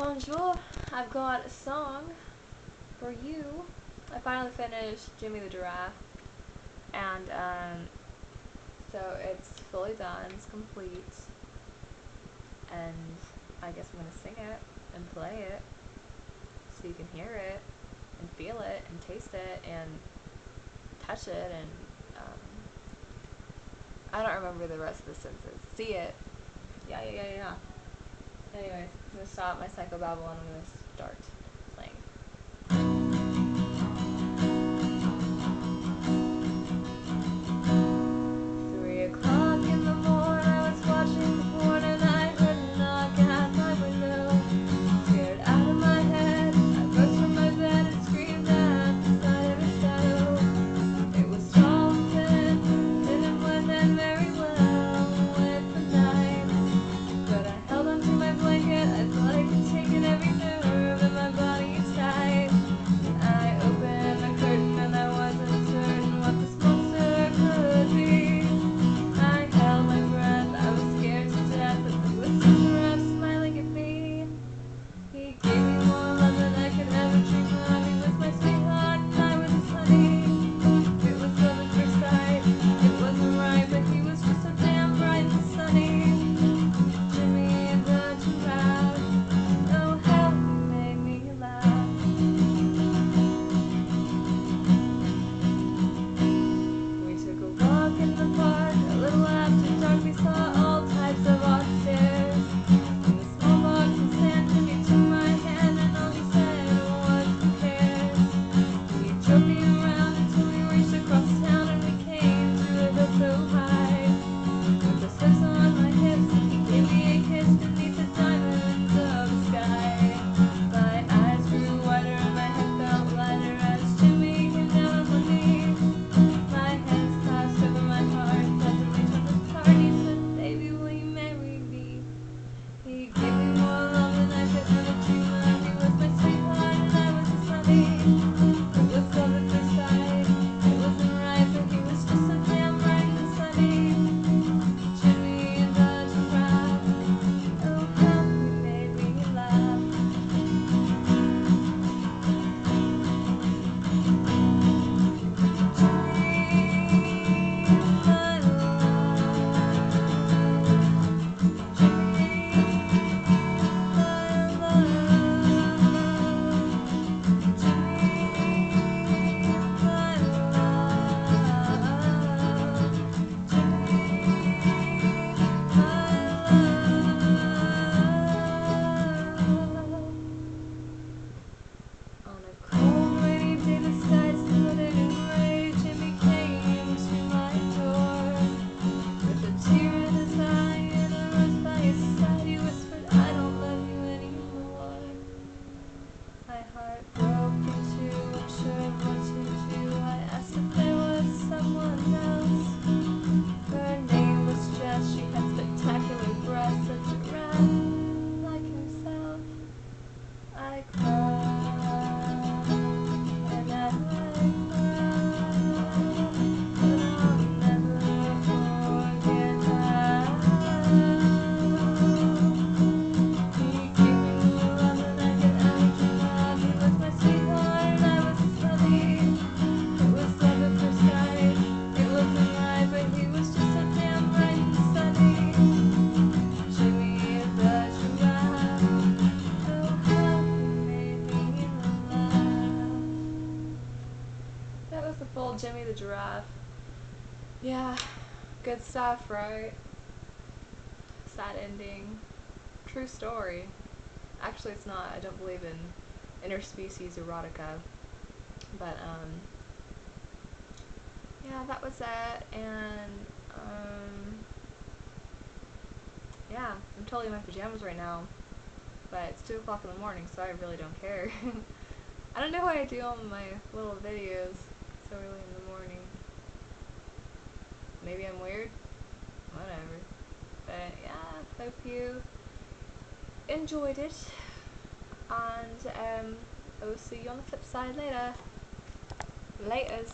Bonjour, I've got a song for you. I finally finished Jimmy the Giraffe, and um, so it's fully done, it's complete, and I guess I'm gonna sing it and play it so you can hear it and feel it and taste it and touch it and um, I don't remember the rest of the senses. See it. Yeah, yeah, yeah, yeah. Anyways, I'm gonna stop my psychobabble and I'm gonna start. see. was the full Jimmy the Giraffe. Yeah, good stuff, right? Sad ending. True story. Actually, it's not. I don't believe in interspecies erotica. But, um, yeah, that was it. And, um, yeah, I'm totally in my pajamas right now. But it's 2 o'clock in the morning, so I really don't care. I don't know why I do all my little videos so early in the morning. Maybe I'm weird? Whatever. But yeah, hope you enjoyed it. And um, I will see you on the flip side later. Laters.